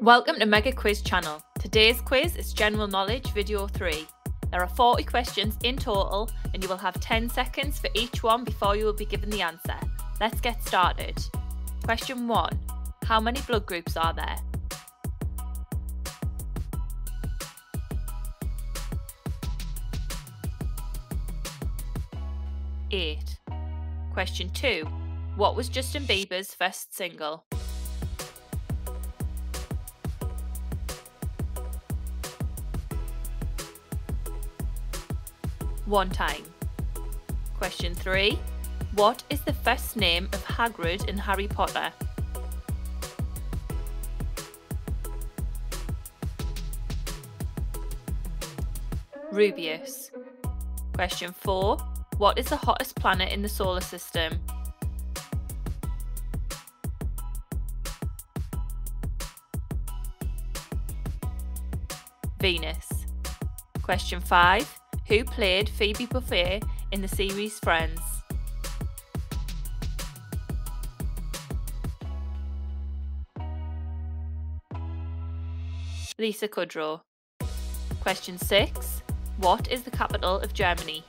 Welcome to Mega Quiz channel. Today's quiz is General Knowledge Video 3. There are 40 questions in total and you will have 10 seconds for each one before you will be given the answer. Let's get started. Question 1. How many blood groups are there? Eight. Question 2. What was Justin Bieber's first single? One time. Question 3. What is the first name of Hagrid in Harry Potter? Rubeus. Question 4. What is the hottest planet in the solar system? Venus. Question 5. Who played Phoebe Buffay in the series Friends? Lisa Kudrow. Question 6. What is the capital of Germany?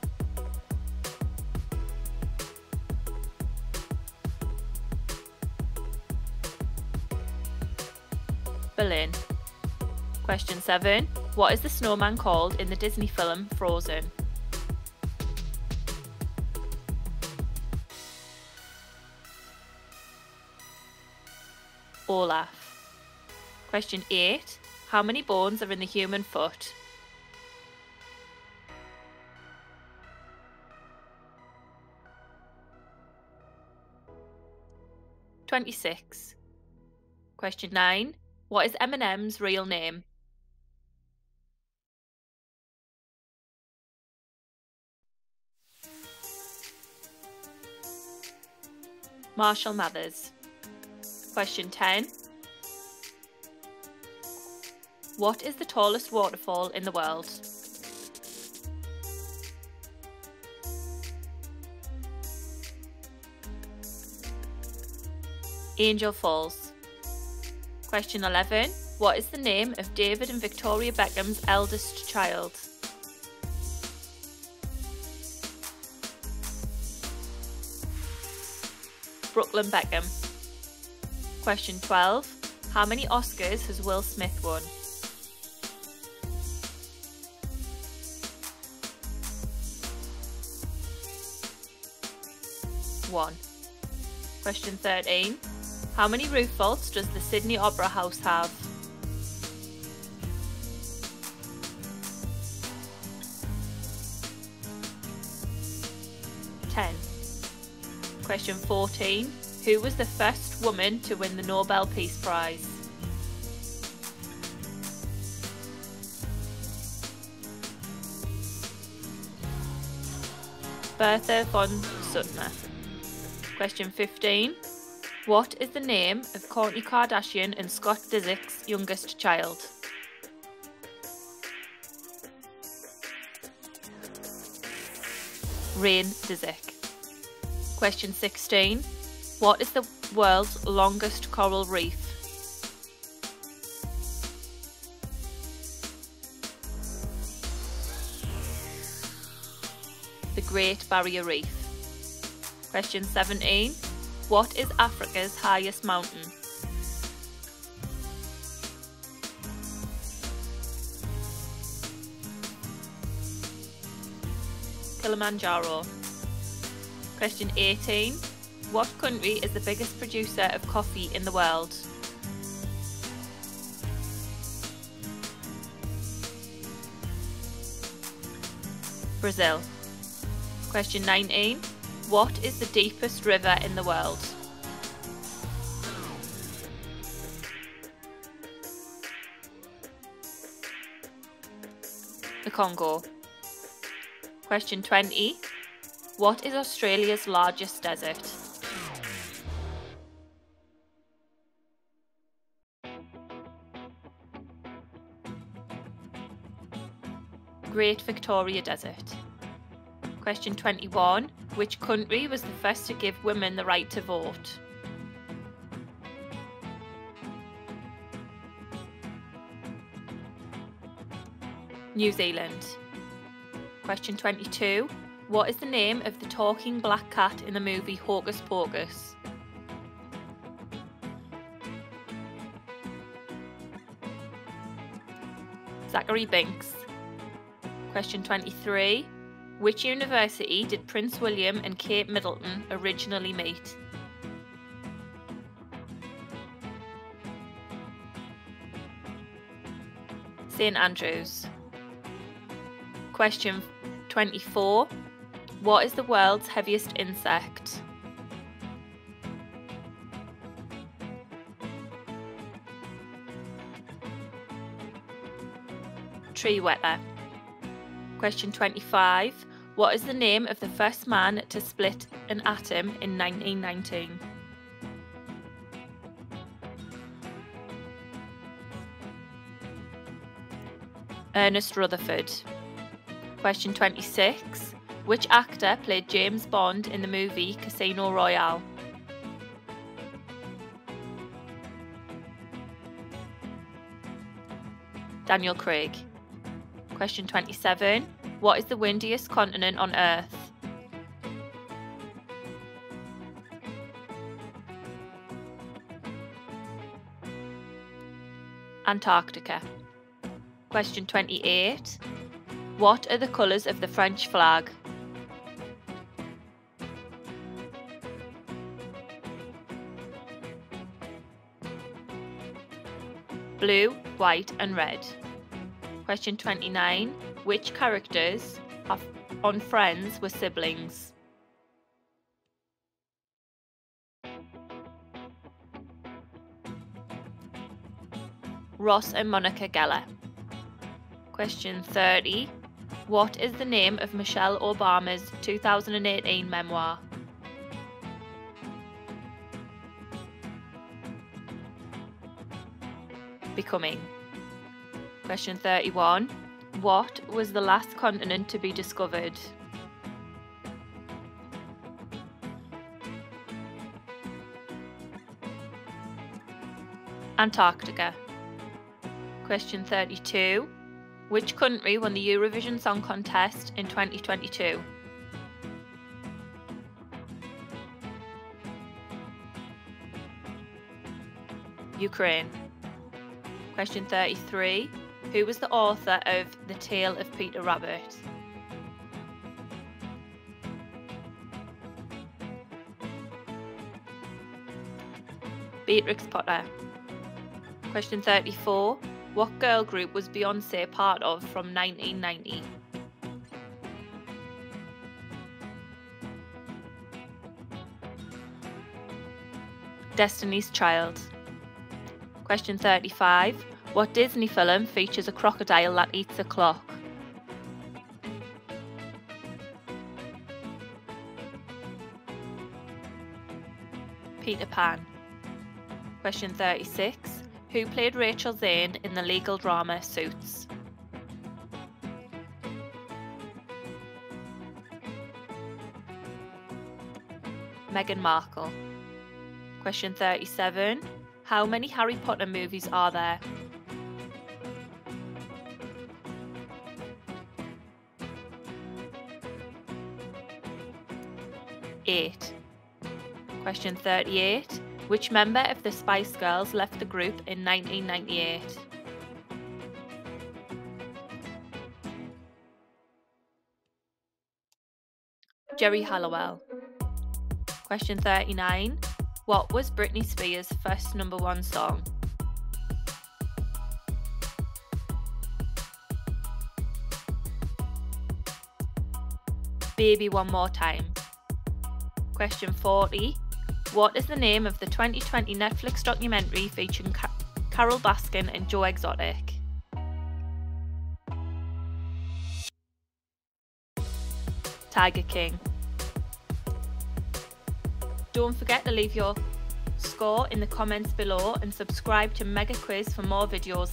Berlin. Question 7. What is the snowman called in the Disney film Frozen? Olaf. Question 8. How many bones are in the human foot? Twenty-six. Question nine. What is Eminem's real name? Marshall Mathers. Question 10. What is the tallest waterfall in the world? Angel Falls. Question 11. What is the name of David and Victoria Beckham's eldest child? Brooklyn Beckham. Question 12. How many Oscars has Will Smith won? One. Question 13. How many roof vaults does the Sydney Opera House have? Question 14. Who was the first woman to win the Nobel Peace Prize? Bertha von Suttner. Question 15. What is the name of Kourtney Kardashian and Scott Disick's youngest child? Reign Disick. Question 16. What is the world's longest coral reef? The Great Barrier Reef. Question 17. What is Africa's highest mountain? Kilimanjaro. Question 18. What country is the biggest producer of coffee in the world? Brazil. Question 19. What is the deepest river in the world? The Congo. Question 20. What is Australia's largest desert? Great Victoria Desert. Question 21 Which country was the first to give women the right to vote? New Zealand. Question 22 what is the name of the talking black cat in the movie Hocus Pocus? Thackery Binx. Question 23. Which university did Prince William and Kate Middleton originally meet? St Andrews. Question 24. What is the world's heaviest insect? Tree weta. Question 25. What is the name of the first man to split an atom in 1919? Ernest Rutherford. Question 26. Which actor played James Bond in the movie Casino Royale? Daniel Craig. Question 27. What is the windiest continent on Earth? Antarctica. Question 28. What are the colours of the French flag? Blue, white and red. Question 29. Which characters on Friends were siblings? Ross and Monica Geller. Question 30. What is the name of Michelle Obama's 2018 memoir? Becoming. Question 31. What was the last continent to be discovered? Antarctica. Question 32. Which country won the Eurovision Song Contest in 2022? Ukraine. Question 33. Who was the author of The Tale of Peter Rabbit? Beatrix Potter. Question 34. What girl group was Beyonce part of from 1990? Destiny's Child. Question 35. What Disney film features a crocodile that eats a clock? Peter Pan. Question 36. Who played Rachel Zane in the legal drama Suits? Meghan Markle. Question 37. How many Harry Potter movies are there? 8. Question 38. Which member of the Spice Girls left the group in 1998? Geri Halliwell. Question 39. What was Britney Spears' first number one song? Baby One More Time. Question 40. What is the name of the 2020 Netflix documentary featuring Ca- Carole Baskin and Joe Exotic? Tiger King. Don't forget to leave your score in the comments below and subscribe to Mega Quiz for more videos